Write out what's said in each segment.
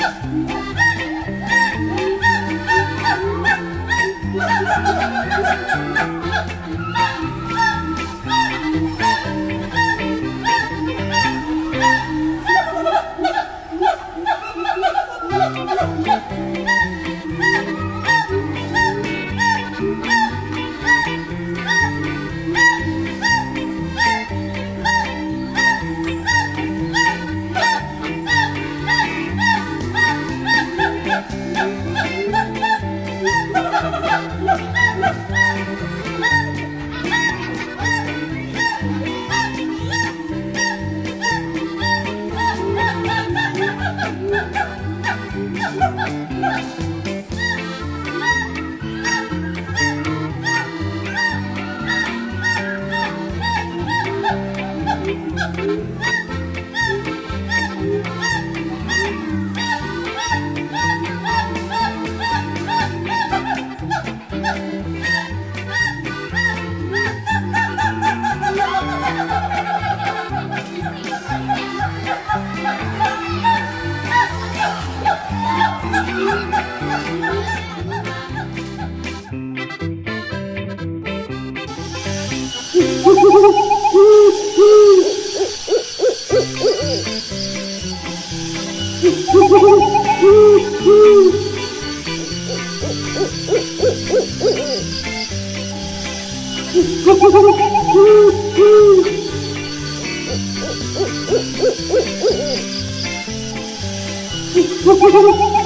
哼 Woo!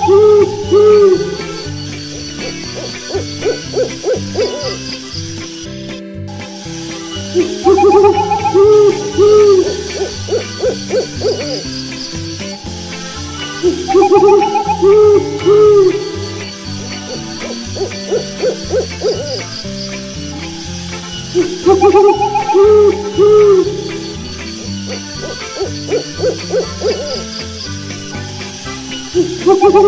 Woo! Woo!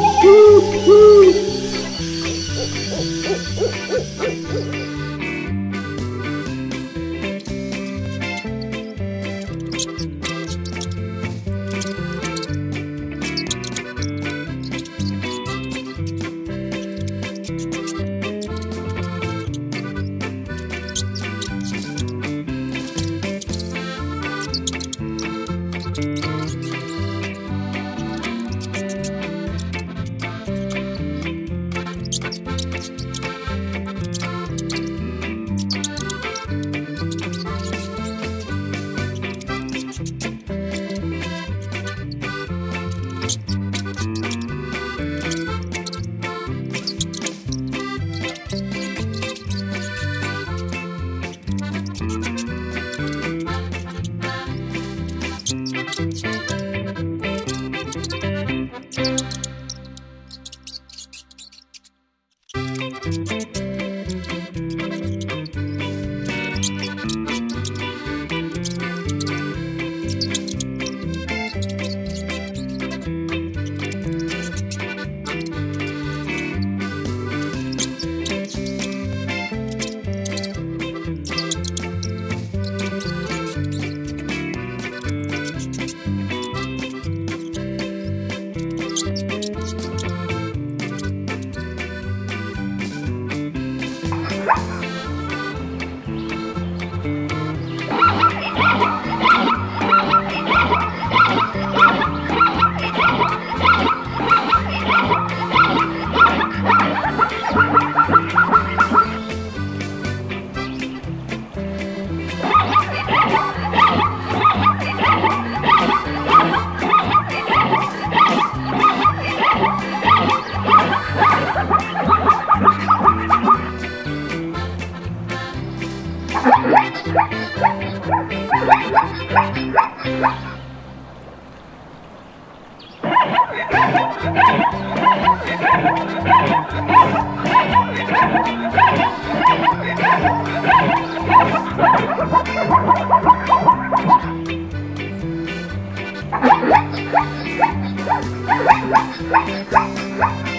Woo! Let's go.